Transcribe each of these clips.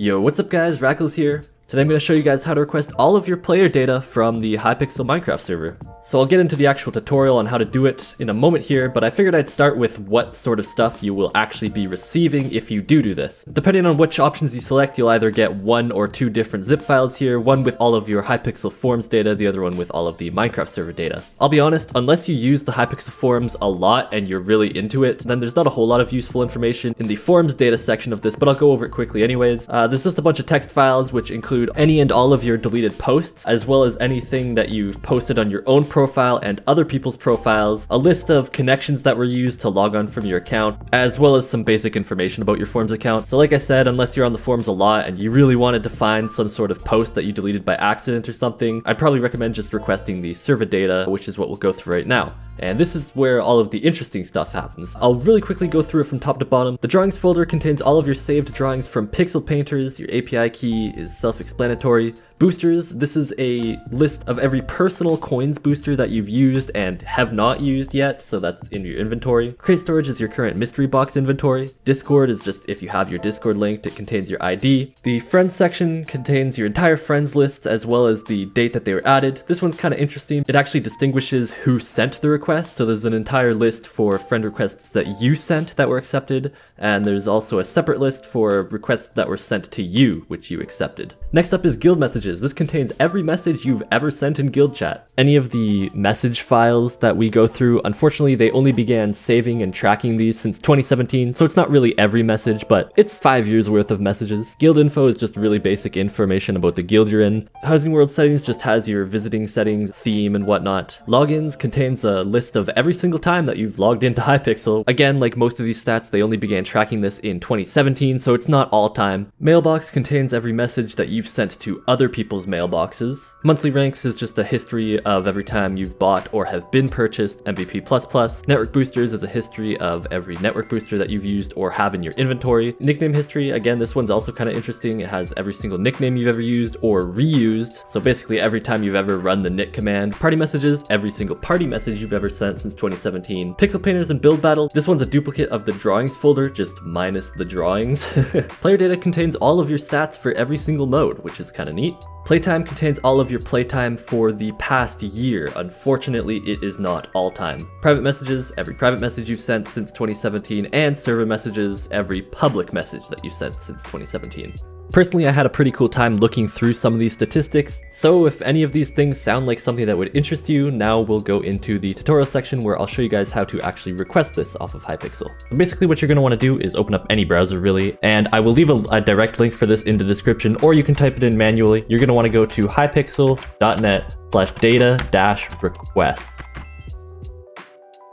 Yo, what's up guys, Rackals here. Today I'm going to show you guys how to request all of your player data from the Hypixel Minecraft server. So I'll get into the actual tutorial on how to do it in a moment here, but I figured I'd start with what sort of stuff you will actually be receiving if you do do this. Depending on which options you select, you'll either get one or two different zip files here, one with all of your Hypixel Forums data, the other one with all of the Minecraft server data. I'll be honest, unless you use the Hypixel Forums a lot and you're really into it, then there's not a whole lot of useful information in the Forums data section of this, but I'll go over it quickly anyways. Uh, there's just a bunch of text files which include any and all of your deleted posts, as well as anything that you've posted on your own profile and other people's profiles, a list of connections that were used to log on from your account, as well as some basic information about your Forums account. So like I said, unless you're on the Forums a lot and you really wanted to find some sort of post that you deleted by accident or something, I'd probably recommend just requesting the server data, which is what we'll go through right now. And this is where all of the interesting stuff happens. I'll really quickly go through it from top to bottom. The drawings folder contains all of your saved drawings from Pixel Painters. Your API key is self-explanatory. Boosters, this is a list of every personal coins booster that you've used and have not used yet, so that's in your inventory. Crate storage is your current mystery box inventory. Discord is just if you have your Discord linked, it contains your ID. The friends section contains your entire friends list as well as the date that they were added. This one's kind of interesting. It actually distinguishes who sent the request, so there's an entire list for friend requests that you sent that were accepted, and there's also a separate list for requests that were sent to you, which you accepted. Next up is guild messages. This contains every message you've ever sent in guild chat. Any of the message files that we go through, unfortunately they only began saving and tracking these since 2017, so it's not really every message, but it's five years worth of messages. Guild info is just really basic information about the guild you're in. Housing World settings just has your visiting settings, theme, and whatnot. Logins contains a list of every single time that you've logged into Hypixel. Again, like most of these stats, they only began tracking this in 2017, so it's not all time. Mailbox contains every message that you you've sent to other people's mailboxes. Monthly ranks is just a history of every time you've bought or have been purchased MVP++. Network boosters is a history of every network booster that you've used or have in your inventory. Nickname history, again, this one's also kind of interesting. It has every single nickname you've ever used or reused. So basically every time you've ever run the nick command. Party messages, every single party message you've ever sent since 2017. Pixel painters and build battle. This one's a duplicate of the drawings folder, just minus the drawings. Player data contains all of your stats for every single mode mode, which is kind of neat. Playtime contains all of your playtime for the past year. Unfortunately, it is not all time. Private messages, every private message you've sent since 2017, and server messages, every public message that you've sent since 2017. Personally, I had a pretty cool time looking through some of these statistics, so if any of these things sound like something that would interest you, now we'll go into the tutorial section where I'll show you guys how to actually request this off of Hypixel. Basically what you're going to want to do is open up any browser really, and I will leave a, a direct link for this in the description, or you can type it in manually. You're going to want to go to hypixel.net slash data dash requests.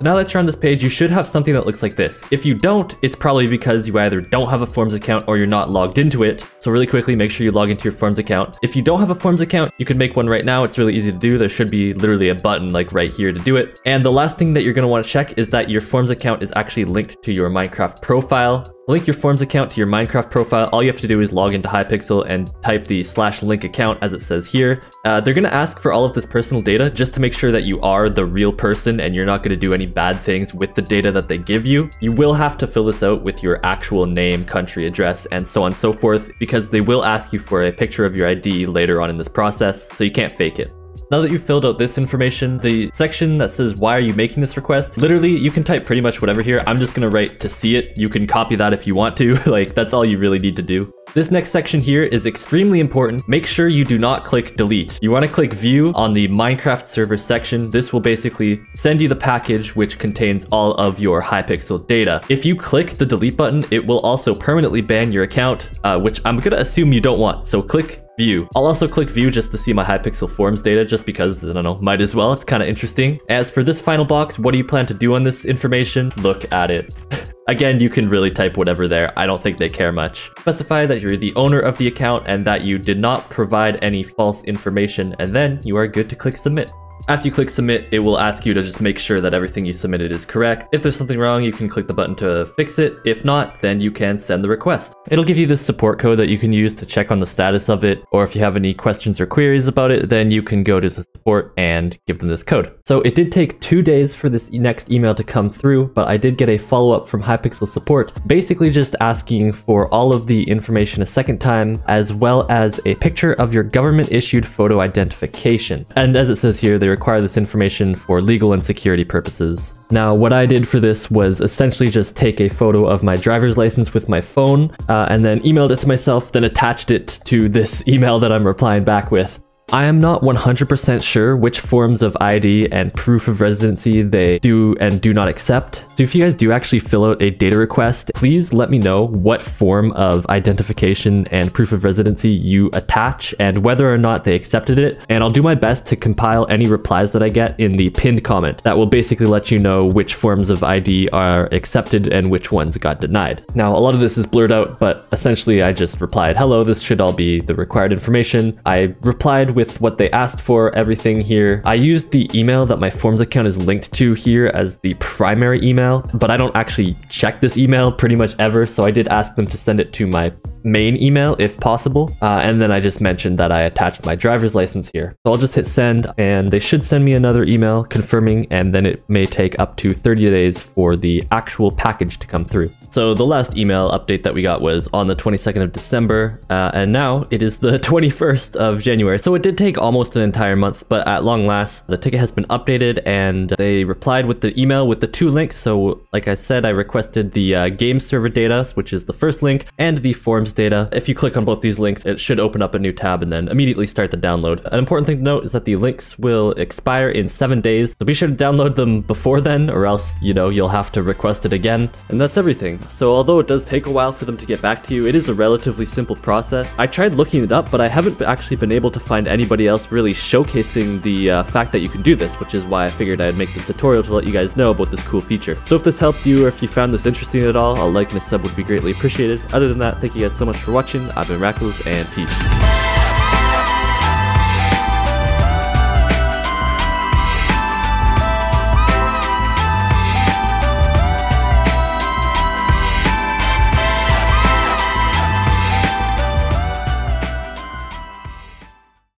Now that you're on this page, you should have something that looks like this. If you don't, it's probably because you either don't have a Forums account or you're not logged into it. So really quickly, make sure you log into your Forums account. If you don't have a Forums account, you can make one right now. It's really easy to do. There should be literally a button like right here to do it. And the last thing that you're going to want to check is that your Forums account is actually linked to your Minecraft profile. Link your Forums account to your Minecraft profile. All you have to do is log into Hypixel and type the slash link account as it says here. Uh, they're going to ask for all of this personal data just to make sure that you are the real person and you're not going to do any bad things with the data that they give you. You will have to fill this out with your actual name, country, address, and so on and so forth because they will ask you for a picture of your ID later on in this process, so you can't fake it. Now that you've filled out this information, the section that says why are you making this request, literally you can type pretty much whatever here. I'm just gonna write to see it. You can copy that if you want to, like that's all you really need to do. This next section here is extremely important. Make sure you do not click delete. You wanna click view on the Minecraft server section. This will basically send you the package which contains all of your Hypixel data. If you click the delete button, it will also permanently ban your account, uh, which I'm gonna assume you don't want. So click view. I'll also click view just to see my Hypixel Forums data just because, I don't know, might as well. It's kind of interesting. As for this final box, what do you plan to do on this information? Look at it. Again, you can really type whatever there. I don't think they care much. Specify that you're the owner of the account and that you did not provide any false information, and then you are good to click submit. After you click submit, it will ask you to just make sure that everything you submitted is correct. If there's something wrong, you can click the button to fix it. If not, then you can send the request. It'll give you this support code that you can use to check on the status of it, or if you have any questions or queries about it, then you can go to support and give them this code. So it did take two days for this next email to come through, but I did get a follow-up from Hypixel support, basically just asking for all of the information a second time, as well as a picture of your government-issued photo identification. And as it says here, they require this information for legal and security purposes. Now, what I did for this was essentially just take a photo of my driver's license with my phone, uh, and then emailed it to myself, then attached it to this email that I'm replying back with. I am not 100% sure which forms of ID and proof of residency they do and do not accept. So if you guys do actually fill out a data request, please let me know what form of identification and proof of residency you attach and whether or not they accepted it. And I'll do my best to compile any replies that I get in the pinned comment that will basically let you know which forms of ID are accepted and which ones got denied. Now, a lot of this is blurred out, but essentially I just replied, hello, this should all be the required information. I replied with what they asked for, everything here. I used the email that my Forums account is linked to here as the primary email, but I don't actually check this email pretty much ever, so I did ask them to send it to my main email if possible. Uh, and then I just mentioned that I attached my driver's license here. So I'll just hit send and they should send me another email confirming and then it may take up to 30 days for the actual package to come through. So the last email update that we got was on the 22nd of December uh, and now it is the 21st of January. So it did take almost an entire month, but at long last the ticket has been updated and they replied with the email with the two links. So like I said, I requested the uh, game server data, which is the first link, and the forums data. If you click on both these links, it should open up a new tab and then immediately start the download. An important thing to note is that the links will expire in seven days, so be sure to download them before then, or else, you know, you'll have to request it again. And that's everything. So although it does take a while for them to get back to you, it is a relatively simple process. I tried looking it up, but I haven't actually been able to find anybody else really showcasing the uh, fact that you can do this, which is why I figured I'd make this tutorial to let you guys know about this cool feature. So if this helped you, or if you found this interesting at all, a like and a sub would be greatly appreciated. Other than that, thank you guys so much for watching. I've been Rackals, and peace.